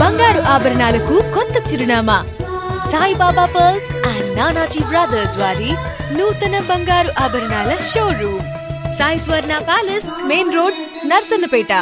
బంగారు ఆభరణాలకు కొత్త చిరునామా. Saibaba pearls and Nanaji brothers వారి నూతన బంగారు ఆభరణాల showroom Sai Swarna palace main road Narasannapeta.